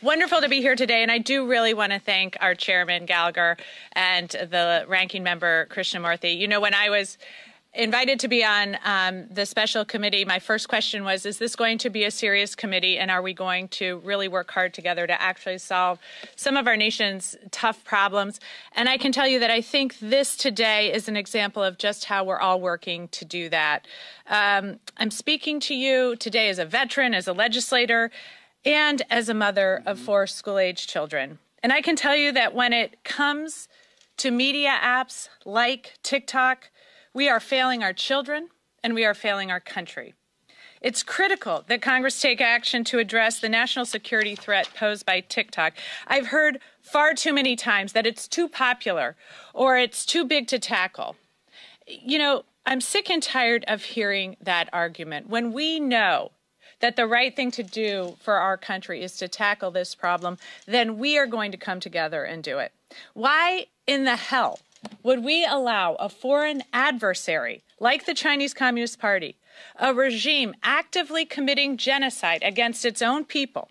Wonderful to be here today, and I do really want to thank our chairman Gallagher and the ranking member Krishnamoorthi. You know, when I was invited to be on um, the special committee, my first question was, is this going to be a serious committee and are we going to really work hard together to actually solve some of our nation's tough problems? And I can tell you that I think this today is an example of just how we're all working to do that. Um, I'm speaking to you today as a veteran, as a legislator, and as a mother of mm-hmm. four school-age children. And I can tell you that when it comes to media apps like TikTok, we are failing our children and we are failing our country. It's critical that Congress take action to address the national security threat posed by TikTok. I've heard far too many times that it's too popular or it's too big to tackle. You know, I'm sick and tired of hearing that argument when we know that the right thing to do for our country is to tackle this problem, then we are going to come together and do it. Why in the hell would we allow a foreign adversary like the Chinese Communist Party, a regime actively committing genocide against its own people,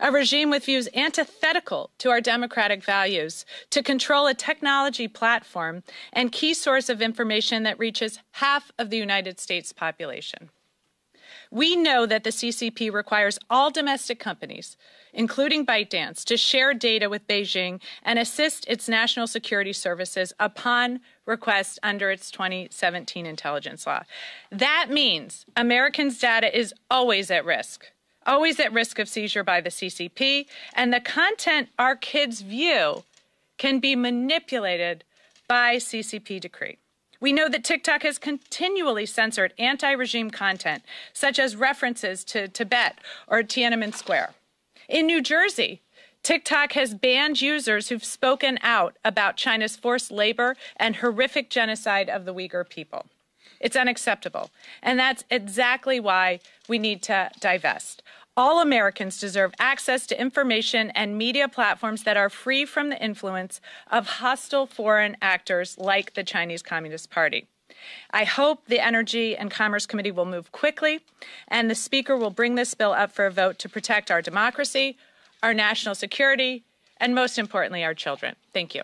a regime with views antithetical to our democratic values, to control a technology platform and key source of information that reaches half of the United States population? We know that the CCP requires all domestic companies, including ByteDance, to share data with Beijing and assist its national security services upon request under its 2017 intelligence law. That means Americans' data is always at risk, always at risk of seizure by the CCP, and the content our kids view can be manipulated by CCP decree. We know that TikTok has continually censored anti regime content, such as references to Tibet or Tiananmen Square. In New Jersey, TikTok has banned users who've spoken out about China's forced labor and horrific genocide of the Uyghur people. It's unacceptable. And that's exactly why we need to divest. All Americans deserve access to information and media platforms that are free from the influence of hostile foreign actors like the Chinese Communist Party. I hope the Energy and Commerce Committee will move quickly and the Speaker will bring this bill up for a vote to protect our democracy, our national security, and most importantly, our children. Thank you.